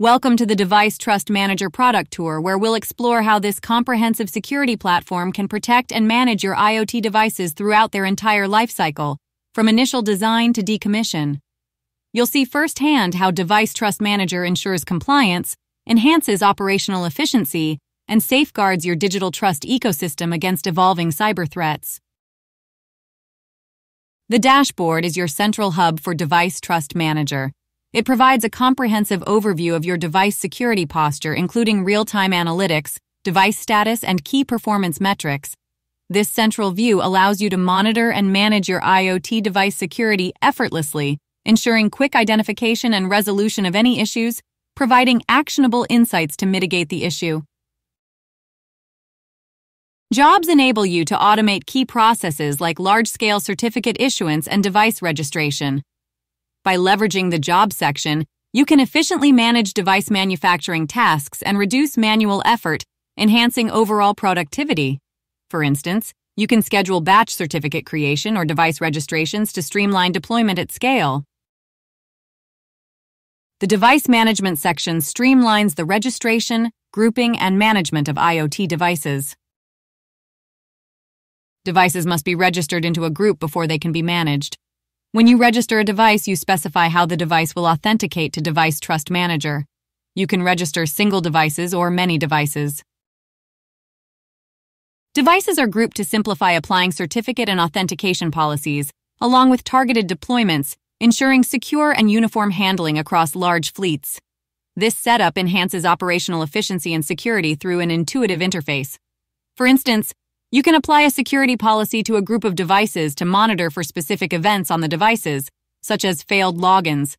Welcome to the Device Trust Manager product tour, where we'll explore how this comprehensive security platform can protect and manage your IoT devices throughout their entire lifecycle, from initial design to decommission. You'll see firsthand how Device Trust Manager ensures compliance, enhances operational efficiency, and safeguards your digital trust ecosystem against evolving cyber threats. The dashboard is your central hub for Device Trust Manager. It provides a comprehensive overview of your device security posture, including real-time analytics, device status, and key performance metrics. This central view allows you to monitor and manage your IoT device security effortlessly, ensuring quick identification and resolution of any issues, providing actionable insights to mitigate the issue. Jobs enable you to automate key processes like large-scale certificate issuance and device registration. By leveraging the Jobs section, you can efficiently manage device manufacturing tasks and reduce manual effort, enhancing overall productivity. For instance, you can schedule batch certificate creation or device registrations to streamline deployment at scale. The Device Management section streamlines the registration, grouping, and management of IoT devices. Devices must be registered into a group before they can be managed. When you register a device, you specify how the device will authenticate to Device Trust Manager. You can register single devices or many devices. Devices are grouped to simplify applying certificate and authentication policies, along with targeted deployments, ensuring secure and uniform handling across large fleets. This setup enhances operational efficiency and security through an intuitive interface. For instance, you can apply a security policy to a group of devices to monitor for specific events on the devices, such as failed logins.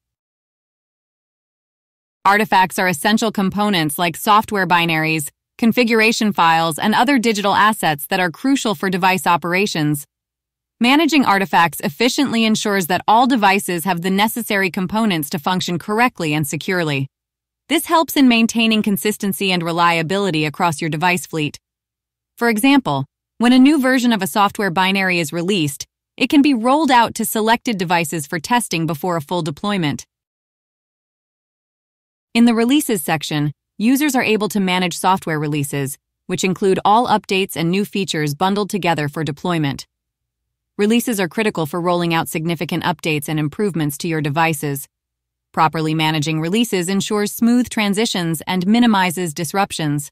Artifacts are essential components like software binaries, configuration files, and other digital assets that are crucial for device operations. Managing artifacts efficiently ensures that all devices have the necessary components to function correctly and securely. This helps in maintaining consistency and reliability across your device fleet. For example, when a new version of a software binary is released, it can be rolled out to selected devices for testing before a full deployment. In the Releases section, users are able to manage software releases, which include all updates and new features bundled together for deployment. Releases are critical for rolling out significant updates and improvements to your devices. Properly managing releases ensures smooth transitions and minimizes disruptions.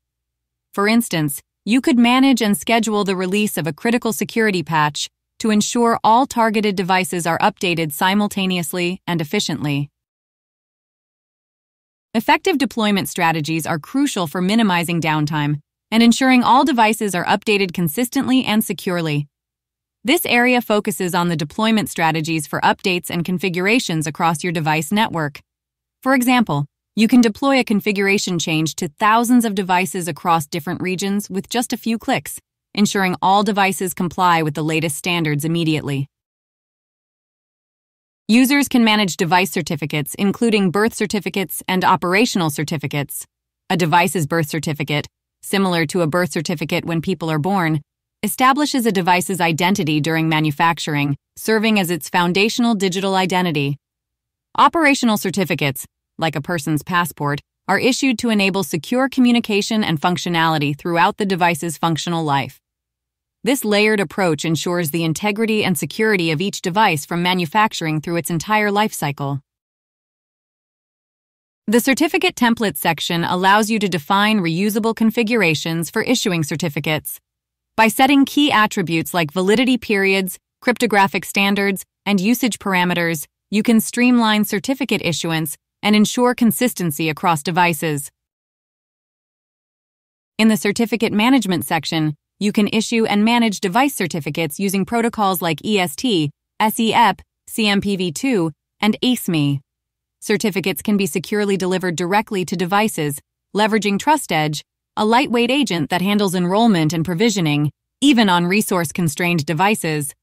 For instance, you could manage and schedule the release of a critical security patch to ensure all targeted devices are updated simultaneously and efficiently. Effective deployment strategies are crucial for minimizing downtime and ensuring all devices are updated consistently and securely. This area focuses on the deployment strategies for updates and configurations across your device network. For example, you can deploy a configuration change to thousands of devices across different regions with just a few clicks, ensuring all devices comply with the latest standards immediately. Users can manage device certificates, including birth certificates and operational certificates. A device's birth certificate, similar to a birth certificate when people are born, establishes a device's identity during manufacturing, serving as its foundational digital identity. Operational certificates, like a person's passport, are issued to enable secure communication and functionality throughout the device's functional life. This layered approach ensures the integrity and security of each device from manufacturing through its entire life cycle. The Certificate Template section allows you to define reusable configurations for issuing certificates. By setting key attributes like validity periods, cryptographic standards, and usage parameters, you can streamline certificate issuance and ensure consistency across devices. In the Certificate Management section, you can issue and manage device certificates using protocols like EST, SCEP, CMPv2, and ACME. Certificates can be securely delivered directly to devices, leveraging TrustEdge, a lightweight agent that handles enrollment and provisioning, even on resource-constrained devices.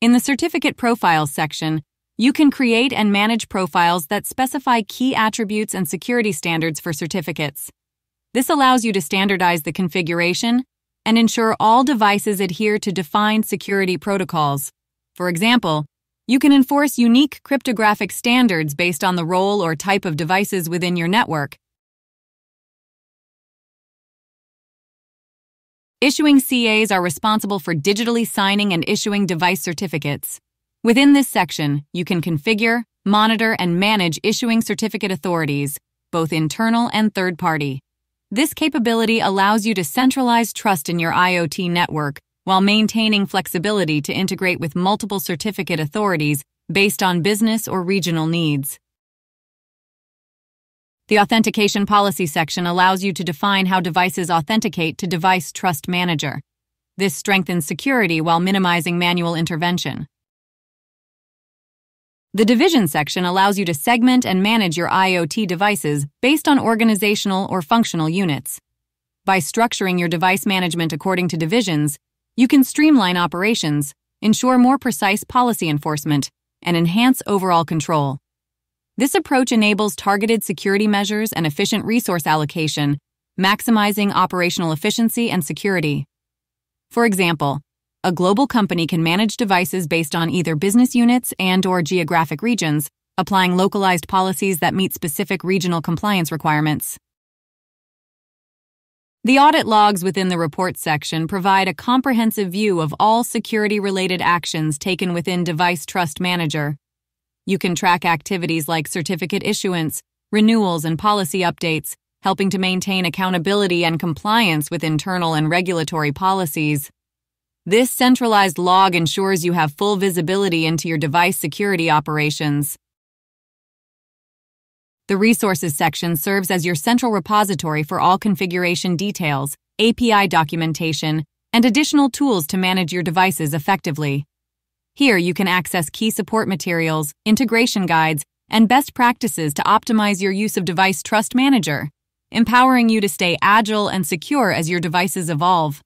In the Certificate Profiles section, you can create and manage profiles that specify key attributes and security standards for certificates. This allows you to standardize the configuration and ensure all devices adhere to defined security protocols. For example, You can enforce unique cryptographic standards based on the role or type of devices within your network. Issuing CAs are responsible for digitally signing and issuing device certificates. Within this section, you can configure, monitor, and manage issuing certificate authorities, both internal and third party. This capability allows you to centralize trust in your IoT network while maintaining flexibility to integrate with multiple certificate authorities based on business or regional needs. The Authentication Policy section allows you to define how devices authenticate to Device Trust Manager. This strengthens security while minimizing manual intervention. The Division section allows you to segment and manage your IoT devices based on organizational or functional units. By structuring your device management according to divisions, you can streamline operations, ensure more precise policy enforcement, and enhance overall control. This approach enables targeted security measures and efficient resource allocation, maximizing operational efficiency and security. For example, a global company can manage devices based on either business units and or geographic regions, applying localized policies that meet specific regional compliance requirements. The audit logs within the report section provide a comprehensive view of all security related actions taken within Device Trust Manager. You can track activities like certificate issuance, renewals, and policy updates, helping to maintain accountability and compliance with internal and regulatory policies. This centralized log ensures you have full visibility into your device security operations. The Resources section serves as your central repository for all configuration details, API documentation, and additional tools to manage your devices effectively. Here you can access key support materials, integration guides, and best practices to optimize your use of Device Trust Manager, empowering you to stay agile and secure as your devices evolve.